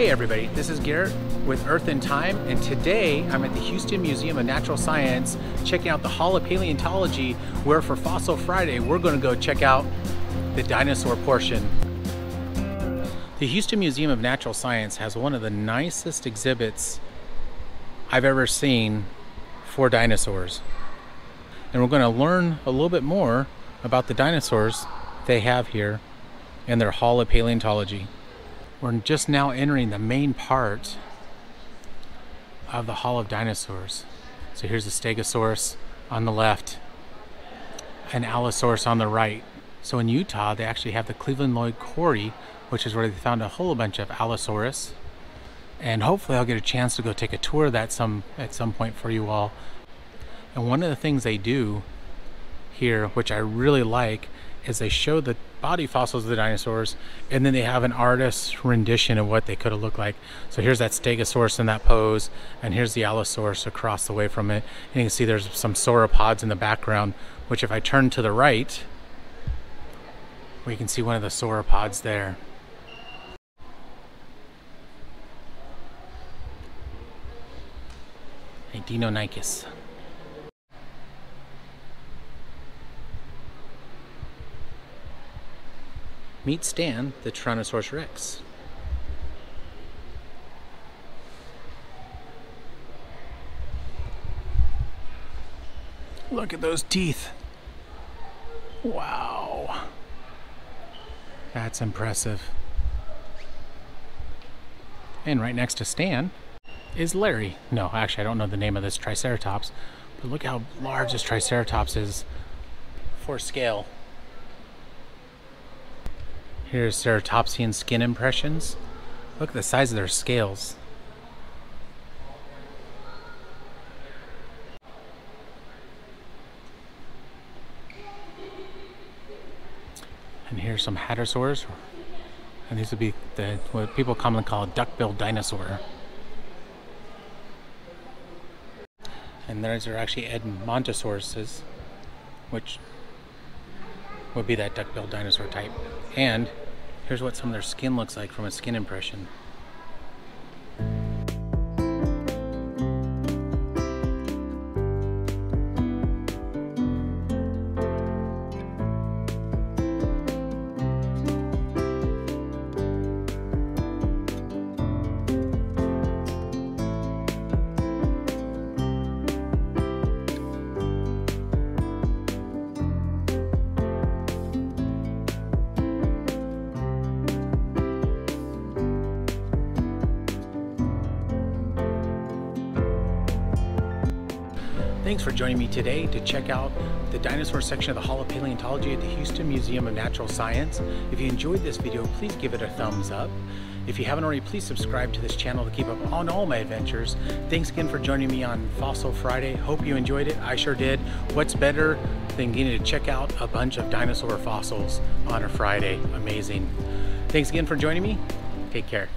Hey everybody, this is Garrett with Earth and Time, and today I'm at the Houston Museum of Natural Science checking out the Hall of Paleontology, where for Fossil Friday we're going to go check out the dinosaur portion. The Houston Museum of Natural Science has one of the nicest exhibits I've ever seen for dinosaurs. And we're going to learn a little bit more about the dinosaurs they have here in their Hall of Paleontology. We're just now entering the main part of the Hall of Dinosaurs. So here's a Stegosaurus on the left an Allosaurus on the right. So in Utah, they actually have the Cleveland Lloyd Quarry, which is where they found a whole bunch of Allosaurus. And hopefully I'll get a chance to go take a tour of that some at some point for you all. And one of the things they do here, which I really like, is they show the body fossils of the dinosaurs and then they have an artist's rendition of what they could have looked like. So here's that Stegosaurus in that pose and here's the Allosaurus across the way from it. And you can see there's some sauropods in the background, which if I turn to the right, we can see one of the sauropods there. A Deinonychus. Meet Stan, the Tyrannosaurus rex. Look at those teeth. Wow. That's impressive. And right next to Stan is Larry. No, actually, I don't know the name of this Triceratops, but look how large this Triceratops is for scale. Here's ceratopsian skin impressions. Look at the size of their scales. And here's some hadrosaurs. And these would be the what people commonly call a duck-billed dinosaur. And those are actually Edmontosauruses, which would be that duck-billed dinosaur type. And here's what some of their skin looks like from a skin impression. Thanks for joining me today to check out the dinosaur section of the Hall of Paleontology at the Houston Museum of Natural Science. If you enjoyed this video, please give it a thumbs up. If you haven't already, please subscribe to this channel to keep up on all my adventures. Thanks again for joining me on Fossil Friday. Hope you enjoyed it. I sure did. What's better than getting to check out a bunch of dinosaur fossils on a Friday? Amazing. Thanks again for joining me. Take care.